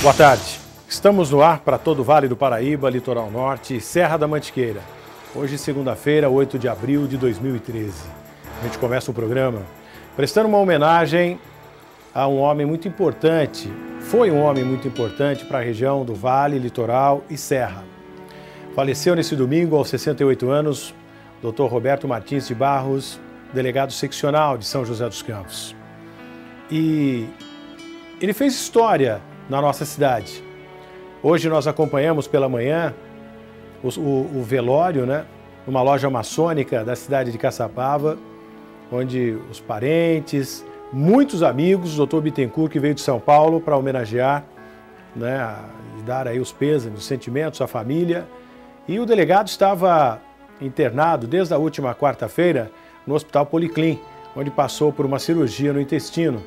Boa tarde. Estamos no ar para todo o Vale do Paraíba, Litoral Norte e Serra da Mantiqueira. Hoje, segunda-feira, 8 de abril de 2013. A gente começa o programa prestando uma homenagem a um homem muito importante, foi um homem muito importante para a região do Vale, Litoral e Serra. Faleceu nesse domingo, aos 68 anos, Dr. Roberto Martins de Barros, delegado seccional de São José dos Campos. E ele fez história na nossa cidade. Hoje nós acompanhamos pela manhã o, o, o velório, né? Numa loja maçônica da cidade de Caçapava, onde os parentes, muitos amigos, o doutor Bittencourt, que veio de São Paulo para homenagear né, e dar aí os pêsames, os sentimentos à família. E o delegado estava internado desde a última quarta-feira no Hospital Policlin, onde passou por uma cirurgia no intestino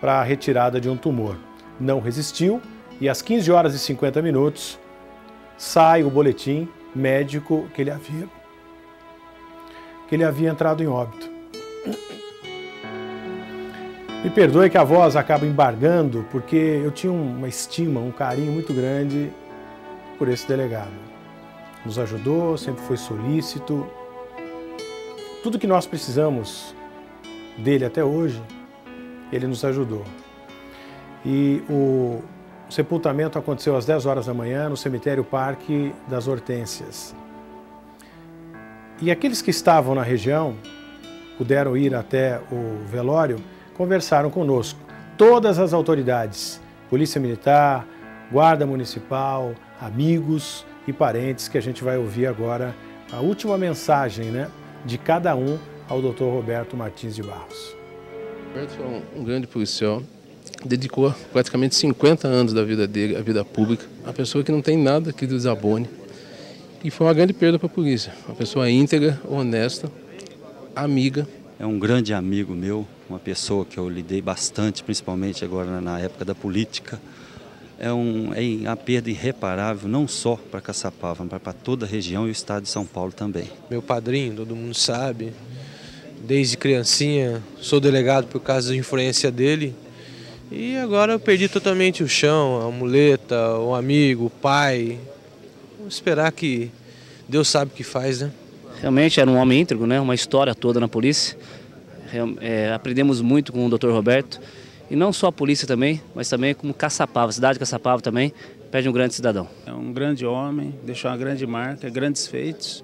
para a retirada de um tumor. Não resistiu e às 15 horas e 50 minutos sai o boletim médico que ele havia que ele havia entrado em óbito. Me perdoe que a voz acaba embargando, porque eu tinha uma estima, um carinho muito grande por esse delegado. Nos ajudou, sempre foi solícito. Tudo que nós precisamos dele até hoje, ele nos ajudou. E o sepultamento aconteceu às 10 horas da manhã no cemitério Parque das Hortênsias. E aqueles que estavam na região puderam ir até o velório conversaram conosco. Todas as autoridades, Polícia Militar, Guarda Municipal, amigos e parentes que a gente vai ouvir agora a última mensagem né, de cada um ao Dr. Roberto Martins de Barros. Roberto é um grande policial, dedicou praticamente 50 anos da vida dele à vida pública, uma pessoa que não tem nada que desabone. E foi uma grande perda para a polícia, uma pessoa íntegra, honesta, amiga. É um grande amigo meu, uma pessoa que eu lidei bastante, principalmente agora na época da política. É, um, é uma perda irreparável, não só para Caçapava, mas para toda a região e o estado de São Paulo também. Meu padrinho, todo mundo sabe, desde criancinha, sou delegado por causa da influência dele. E agora eu perdi totalmente o chão, a muleta, o amigo, o pai. Vamos esperar que Deus sabe o que faz, né? Realmente era um homem íntegro, né? Uma história toda na polícia. É, aprendemos muito com o Dr. Roberto. E não só a polícia também, mas também como Caçapava, a cidade de Caçapava também, pede um grande cidadão. É um grande homem, deixou uma grande marca, grandes feitos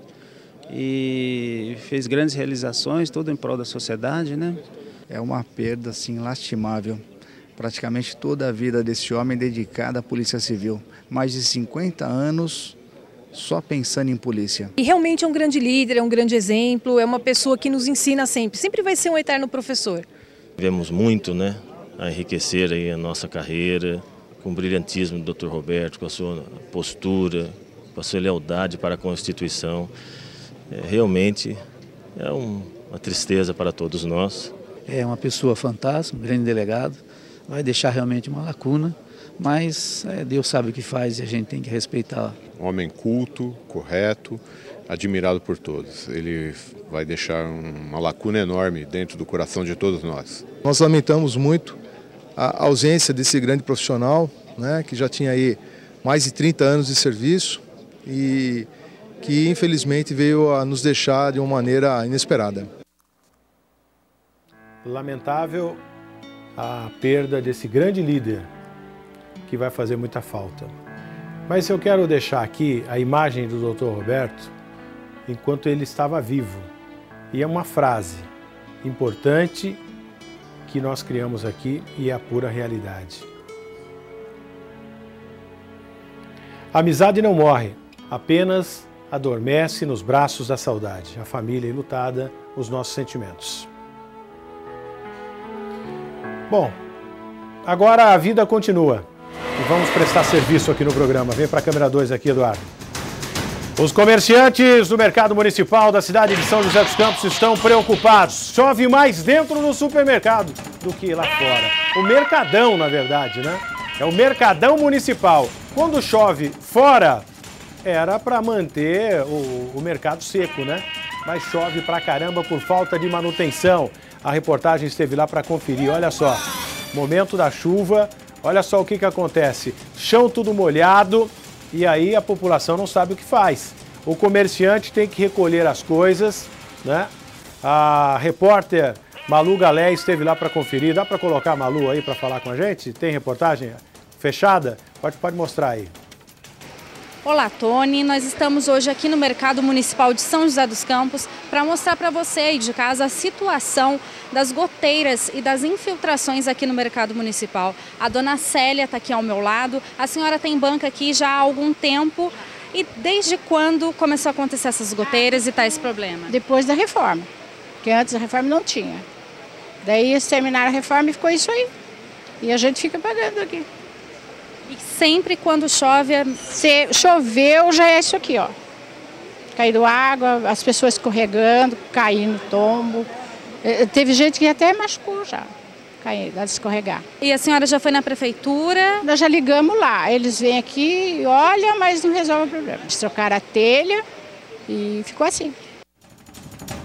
e fez grandes realizações, tudo em prol da sociedade, né? É uma perda, assim, lastimável. Praticamente toda a vida desse homem dedicada à Polícia Civil. Mais de 50 anos só pensando em polícia. E realmente é um grande líder, é um grande exemplo, é uma pessoa que nos ensina sempre, sempre vai ser um eterno professor. Tivemos muito, né, a enriquecer aí a nossa carreira, com o brilhantismo do Dr. Roberto, com a sua postura, com a sua lealdade para a Constituição. É, realmente é um, uma tristeza para todos nós. É uma pessoa fantástica, um grande delegado, vai deixar realmente uma lacuna, mas é, Deus sabe o que faz e a gente tem que respeitar um homem culto, correto, admirado por todos. Ele vai deixar uma lacuna enorme dentro do coração de todos nós. Nós lamentamos muito a ausência desse grande profissional, né, que já tinha aí mais de 30 anos de serviço e que infelizmente veio a nos deixar de uma maneira inesperada. Lamentável a perda desse grande líder que vai fazer muita falta. Mas eu quero deixar aqui a imagem do Dr. Roberto enquanto ele estava vivo. E é uma frase importante que nós criamos aqui e é a pura realidade. A amizade não morre, apenas adormece nos braços da saudade. A família enlutada, os nossos sentimentos. Bom, agora a vida continua. E vamos prestar serviço aqui no programa. Vem para a câmera 2 aqui, Eduardo. Os comerciantes do mercado municipal da cidade de São José dos Campos estão preocupados. Chove mais dentro do supermercado do que lá fora. O mercadão, na verdade, né? É o mercadão municipal. Quando chove fora, era para manter o, o mercado seco, né? Mas chove pra caramba por falta de manutenção. A reportagem esteve lá para conferir. Olha só, momento da chuva, olha só o que, que acontece. Chão tudo molhado e aí a população não sabe o que faz. O comerciante tem que recolher as coisas, né? A repórter Malu Galé esteve lá para conferir. Dá para colocar a Malu aí para falar com a gente? Tem reportagem fechada? Pode, pode mostrar aí. Olá, Tony. Nós estamos hoje aqui no Mercado Municipal de São José dos Campos para mostrar para você aí de casa a situação das goteiras e das infiltrações aqui no Mercado Municipal. A dona Célia está aqui ao meu lado. A senhora tem banca aqui já há algum tempo. E desde quando começou a acontecer essas goteiras e tá esse problema? Depois da reforma, porque antes da reforma não tinha. Daí eles terminaram a reforma e ficou isso aí. E a gente fica pagando aqui. E sempre quando chove. É Se choveu, já é isso aqui, ó. Caindo água, as pessoas escorregando, caindo tombo. Eh, teve gente que até machucou já, cair, escorregar. E a senhora já foi na prefeitura? Nós já ligamos lá. Eles vêm aqui, olha, mas não resolve o problema. Eles trocaram a telha e ficou assim.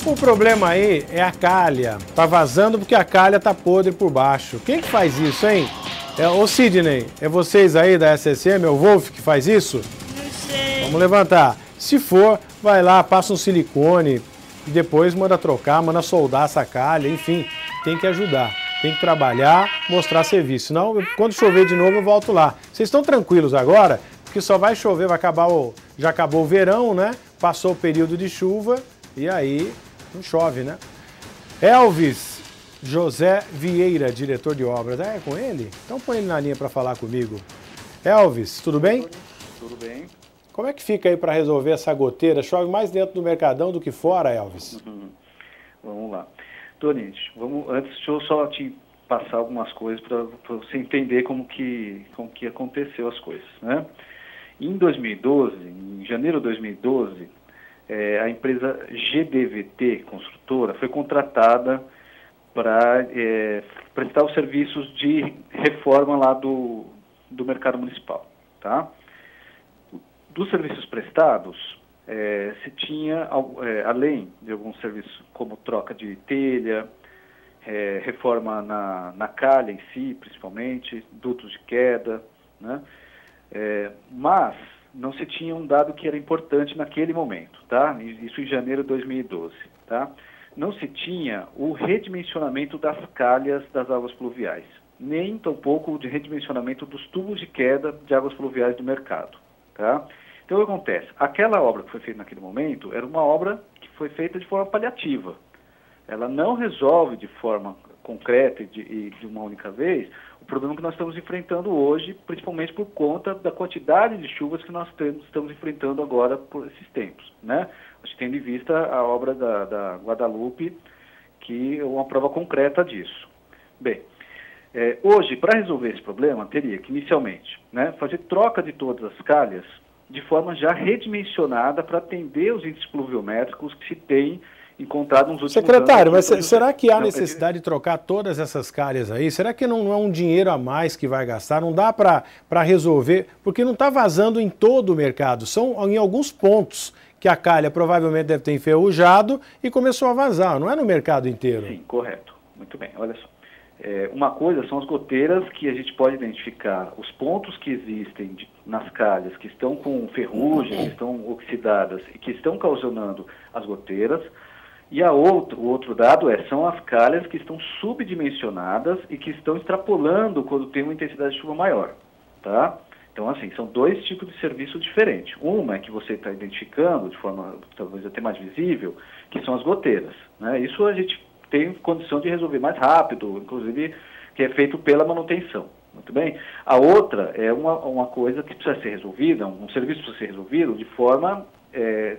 O problema aí é a calha. Tá vazando porque a calha tá podre por baixo. Quem que faz isso, hein? É, ô Sidney, é vocês aí da SSM, é o Wolf que faz isso? Não sei. Vamos levantar. Se for, vai lá, passa um silicone e depois manda trocar, manda soldar essa calha, enfim, tem que ajudar. Tem que trabalhar, mostrar serviço. Senão, quando chover de novo, eu volto lá. Vocês estão tranquilos agora? Porque só vai chover, vai acabar o. Já acabou o verão, né? Passou o período de chuva e aí não chove, né? Elvis, José Vieira, diretor de obras. É com ele? Então põe ele na linha para falar comigo. Elvis, tudo bem? Tudo bem. Como é que fica aí para resolver essa goteira? Chove mais dentro do Mercadão do que fora, Elvis? Uhum. Vamos lá. Tony, vamos, antes deixa eu só te passar algumas coisas para você entender como que, como que aconteceu as coisas. Né? Em 2012, em janeiro de 2012, é, a empresa GDVT Construtora foi contratada para é, prestar os serviços de reforma lá do, do mercado municipal. Tá? Dos serviços prestados, é, se tinha, é, além de alguns serviços como troca de telha, é, reforma na, na calha em si, principalmente, dutos de queda, né? É, mas não se tinha um dado que era importante naquele momento, tá? Isso em janeiro de 2012, tá? Não se tinha o redimensionamento das calhas das águas pluviais, nem tampouco o de redimensionamento dos tubos de queda de águas pluviais do mercado. Tá? Então, o que acontece? Aquela obra que foi feita naquele momento era uma obra que foi feita de forma paliativa. Ela não resolve de forma concreta e de, e de uma única vez o problema que nós estamos enfrentando hoje, principalmente por conta da quantidade de chuvas que nós temos, estamos enfrentando agora por esses tempos. Né? Acho que tendo em vista a obra da, da Guadalupe, que é uma prova concreta disso. Bem, é, hoje, para resolver esse problema, teria que, inicialmente, né, fazer troca de todas as calhas de forma já redimensionada para atender os índices pluviométricos que se tem encontrado nos últimos Secretário, anos. mas será que há necessidade de trocar todas essas calhas aí? Será que não é um dinheiro a mais que vai gastar? Não dá para resolver? Porque não está vazando em todo o mercado, são em alguns pontos que a calha provavelmente deve ter enferrujado e começou a vazar, não é no mercado inteiro. Sim, correto. Muito bem, olha só. É, uma coisa são as goteiras que a gente pode identificar os pontos que existem de, nas calhas que estão com ferrugem, que estão oxidadas e que estão causando as goteiras. E a outro, o outro dado é, são as calhas que estão subdimensionadas e que estão extrapolando quando tem uma intensidade de chuva maior. Tá? Então, assim, são dois tipos de serviço diferentes. Uma é que você está identificando de forma talvez até mais visível, que são as goteiras. Né? Isso a gente tem condição de resolver mais rápido, inclusive que é feito pela manutenção. Muito bem? A outra é uma, uma coisa que precisa ser resolvida, um serviço precisa ser resolvido de forma é,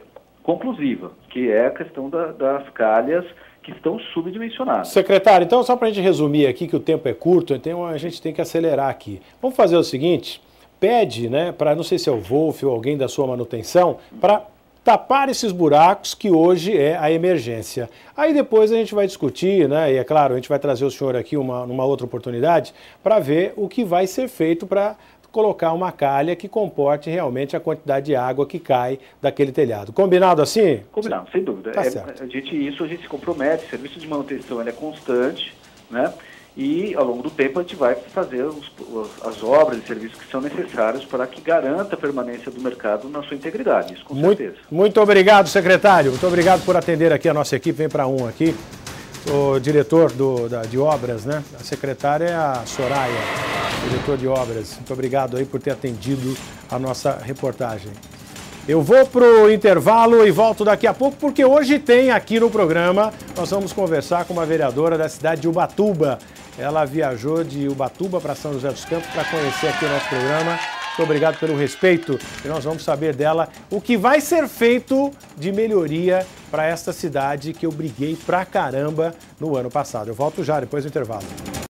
conclusiva, que é a questão da, das calhas que estão subdimensionadas. Secretário, então só para a gente resumir aqui, que o tempo é curto, então a gente tem que acelerar aqui. Vamos fazer o seguinte, pede, né, para não sei se é o Wolf ou alguém da sua manutenção, para tapar esses buracos que hoje é a emergência. Aí depois a gente vai discutir, né, e é claro, a gente vai trazer o senhor aqui uma, numa outra oportunidade para ver o que vai ser feito para colocar uma calha que comporte realmente a quantidade de água que cai daquele telhado. Combinado assim? Combinado, sem dúvida. Tá é, a gente, isso a gente se compromete, o serviço de manutenção é constante, né? e ao longo do tempo a gente vai fazer os, as obras e serviços que são necessários para que garanta a permanência do mercado na sua integridade, isso com muito, certeza. Muito obrigado, secretário. Muito obrigado por atender aqui a nossa equipe. Vem para um aqui. O diretor do, da, de obras, né? A secretária é a Soraya, diretor de obras. Muito obrigado aí por ter atendido a nossa reportagem. Eu vou para o intervalo e volto daqui a pouco, porque hoje tem aqui no programa, nós vamos conversar com uma vereadora da cidade de Ubatuba. Ela viajou de Ubatuba para São José dos Campos para conhecer aqui o nosso programa. Muito obrigado pelo respeito e nós vamos saber dela o que vai ser feito de melhoria para esta cidade que eu briguei pra caramba no ano passado. Eu volto já depois do intervalo.